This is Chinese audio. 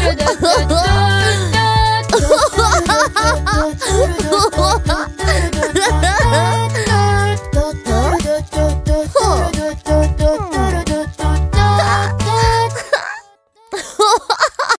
呵呵呵。